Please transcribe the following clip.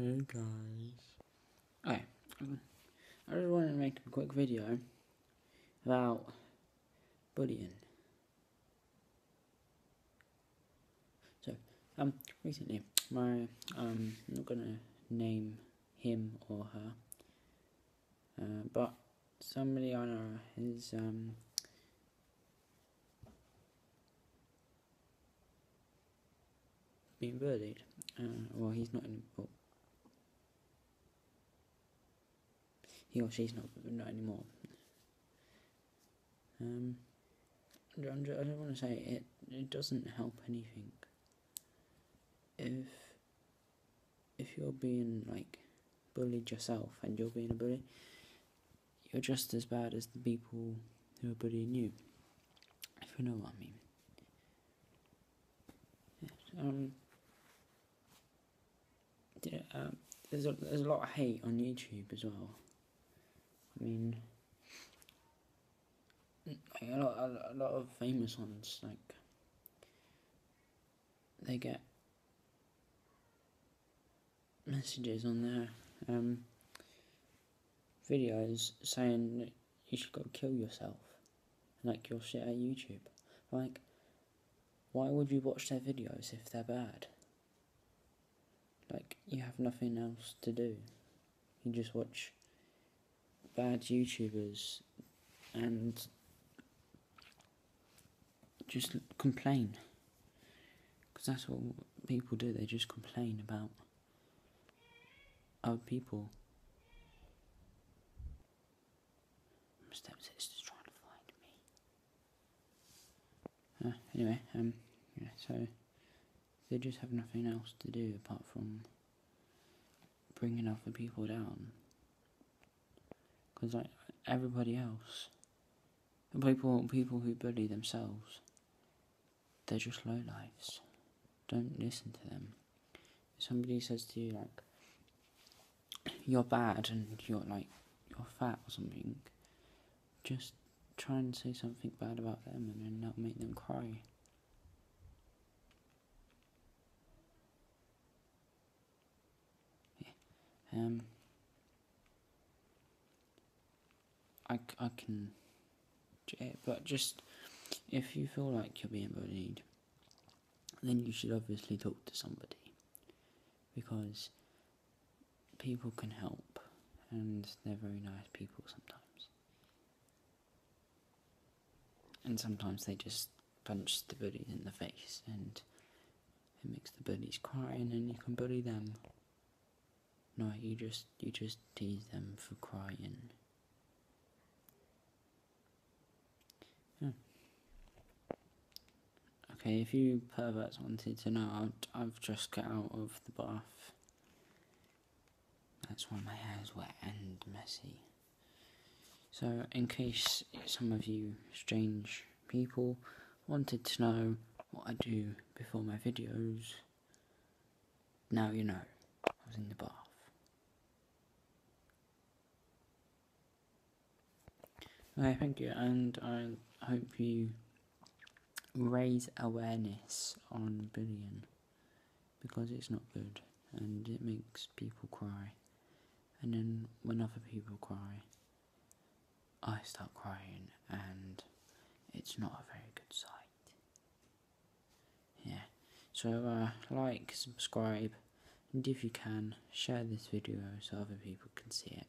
Hey guys. Okay, I just wanted to make a quick video about bullying. So, um, recently, my, um, I'm not gonna name him or her, uh, but somebody I know is, um, being bullied. Uh, well, he's not in, well, he or she's not not anymore. Um, I don't want to say it. It doesn't help anything. If if you're being like bullied yourself and you're being a bully, you're just as bad as the people who are bullying you. If you know what I mean. Um. Yeah, um, there's a there's a lot of hate on YouTube as well. I mean, a lot, a, lot of famous ones, like they get messages on their um, videos saying you should go kill yourself, like your shit at YouTube. Like, why would you watch their videos if they're bad? Like, you have nothing else to do. You just watch bad YouTubers and just complain. Because that's what people do, they just complain about other people. My stepsister's trying to find me. Uh, anyway, um, yeah, so they just have nothing else to do apart from bringing other people down because like everybody else, people people who bully themselves, they're just low lives. Don't listen to them. If somebody says to you like you're bad and you're like you're fat or something, just try and say something bad about them and then that'll make them cry. Yeah. Um I, I can, but just if you feel like you're being bullied, then you should obviously talk to somebody because people can help and they're very nice people sometimes. And sometimes they just punch the bullies in the face and it makes the bullies cry and then you can bully them. No, you just you just tease them for crying. Okay, if you perverts wanted to know, I've just got out of the bath. That's why my hair is wet and messy. So, in case some of you strange people wanted to know what I do before my videos, now you know. I was in the bath. Okay, thank you, and I hope you raise awareness on bullying because it's not good and it makes people cry. And then when other people cry, I start crying and it's not a very good sight. Yeah, so uh, like, subscribe, and if you can, share this video so other people can see it.